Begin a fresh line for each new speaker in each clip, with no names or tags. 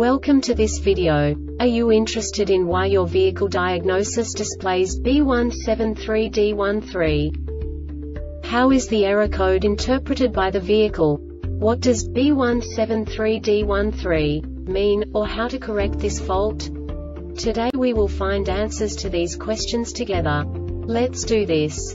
Welcome to this video. Are you interested in why your vehicle diagnosis displays B173D13? How is the error code interpreted by the vehicle? What does B173D13 mean, or how to correct this fault? Today we will find answers to these questions together. Let's do this.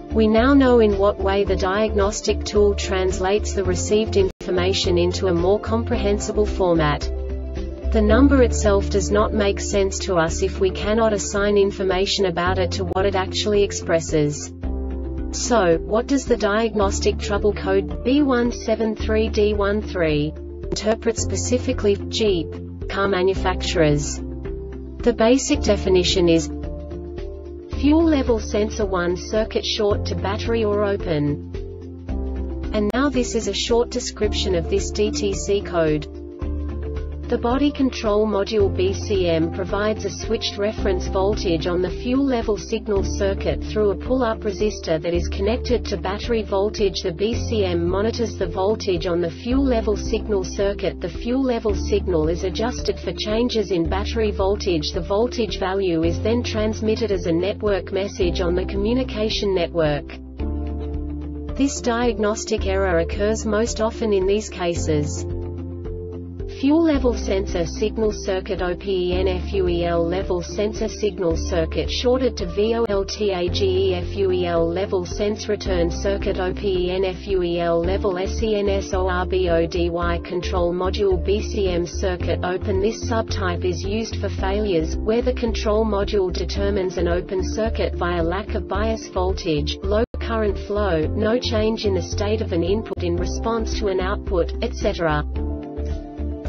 We now know in what way the diagnostic tool translates the received information into a more comprehensible format. The number itself does not make sense to us if we cannot assign information about it to what it actually expresses. So, what does the diagnostic trouble code B173D13 interpret specifically Jeep car manufacturers? The basic definition is Fuel level sensor 1 circuit short to battery or open. And now this is a short description of this DTC code. The body control module BCM provides a switched reference voltage on the fuel level signal circuit through a pull-up resistor that is connected to battery voltage. The BCM monitors the voltage on the fuel level signal circuit. The fuel level signal is adjusted for changes in battery voltage. The voltage value is then transmitted as a network message on the communication network. This diagnostic error occurs most often in these cases. Fuel level sensor signal circuit OPENFUEL level sensor signal circuit shorted to VOLTAGEFUEL level sense return circuit OPENFUEL level SENSORBODY control module BCM circuit open This subtype is used for failures, where the control module determines an open circuit via lack of bias voltage, low current flow, no change in the state of an input in response to an output, etc.